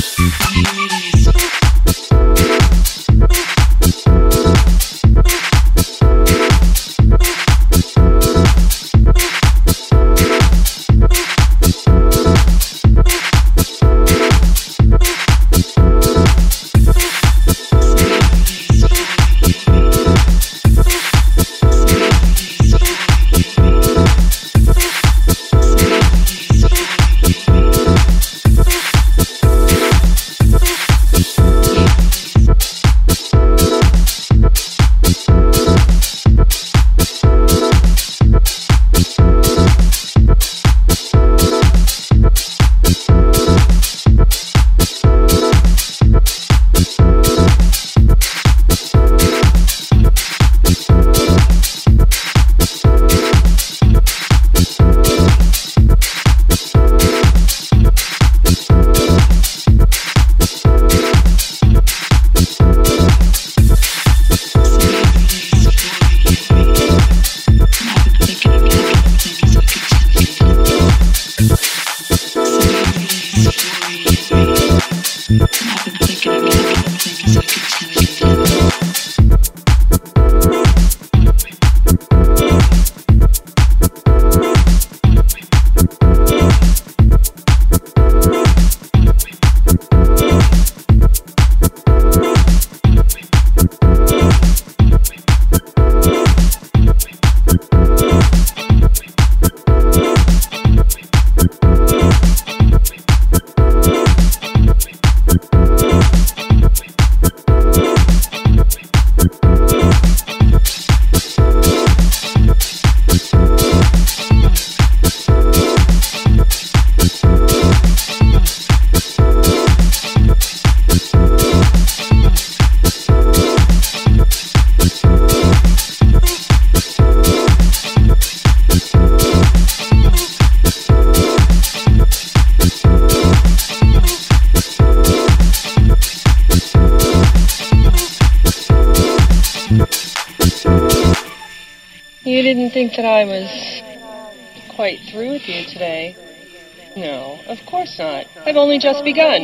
Thank you. You didn't think that I was quite through with you today? No, of course not. I've only just begun.